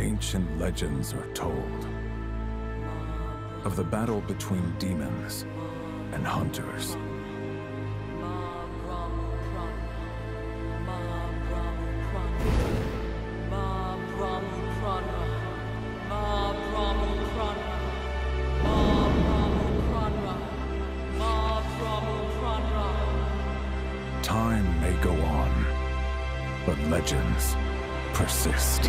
ancient legends are told of the battle between demons and hunters. Time may go on, but legends persist.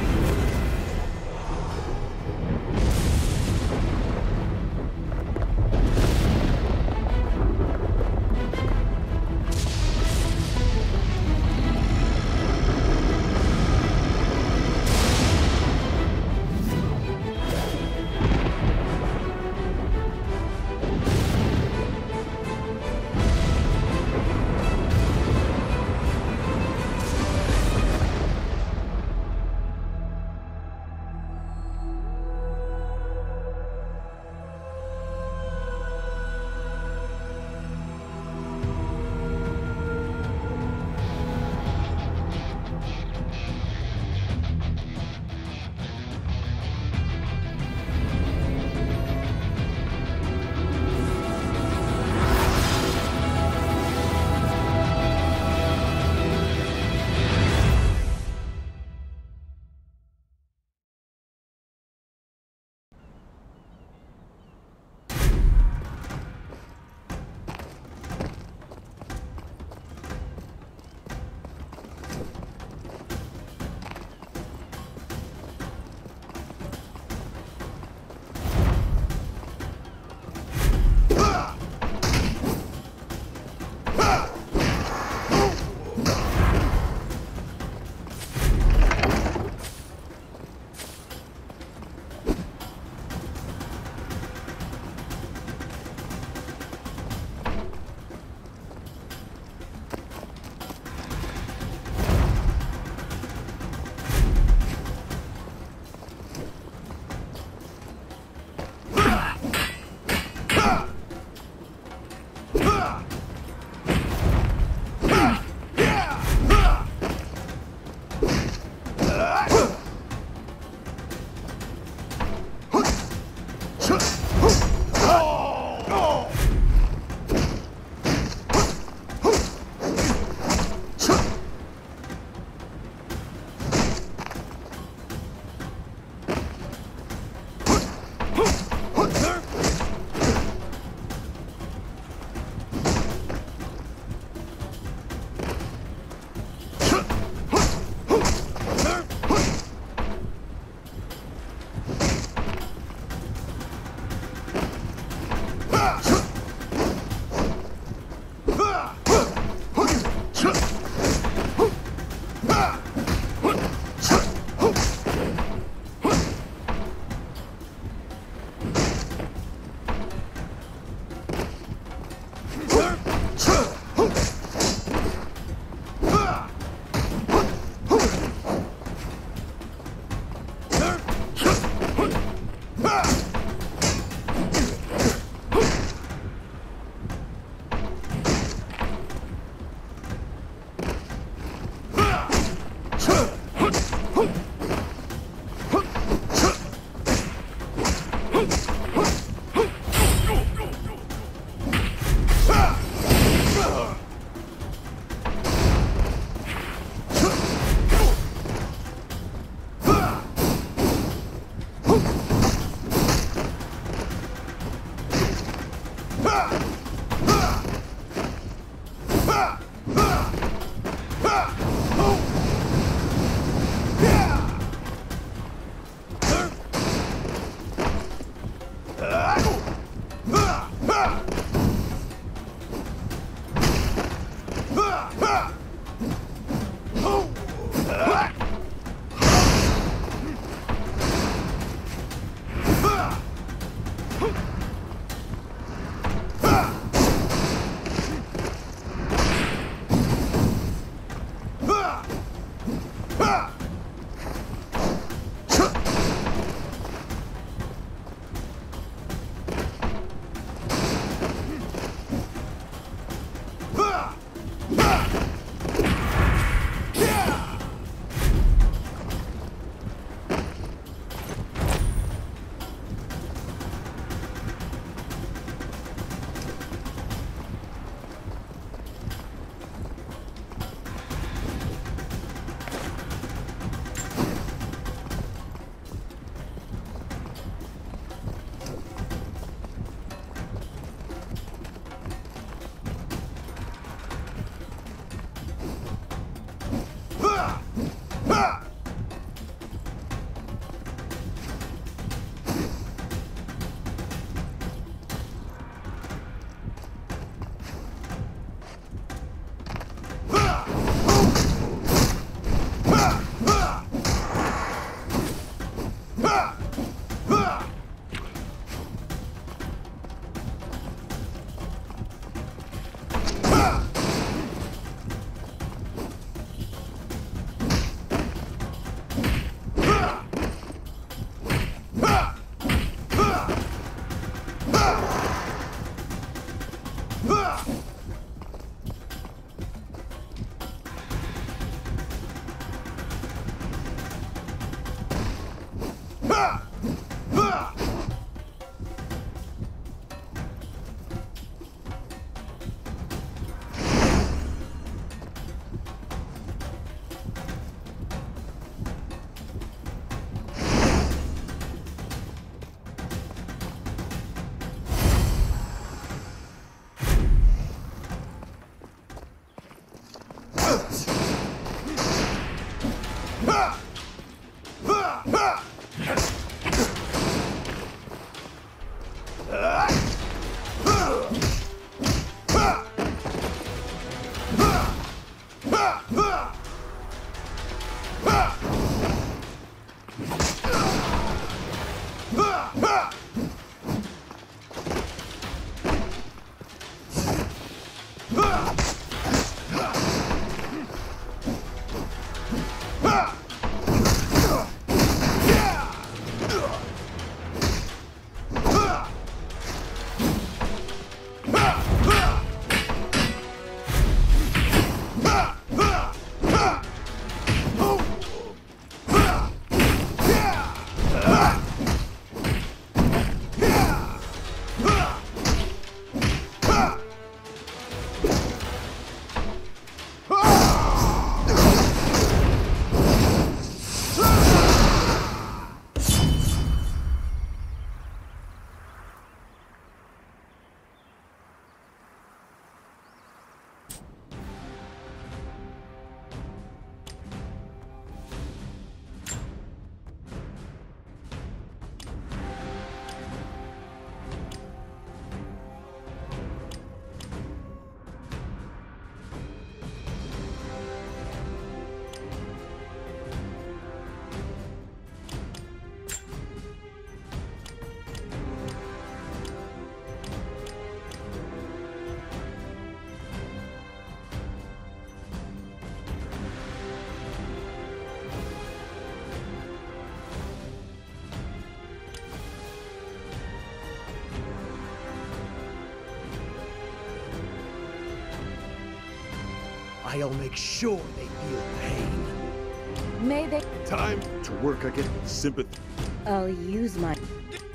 I'll make sure they feel pain. May they... Time to work again. Sympathy. I'll use my...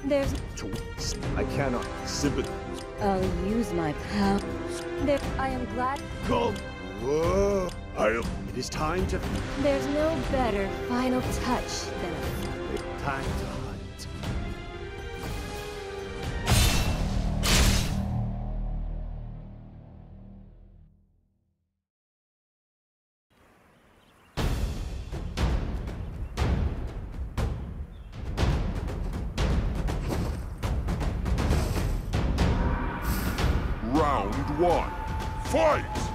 There's... To I cannot. Sympathy. I'll use my power. There... I am glad... Come. Whoa. I'll... It is time to... There's no better final touch than a... Time to one. Fight!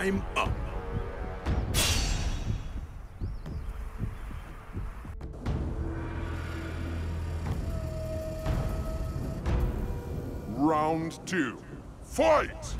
time up. Round two, fight!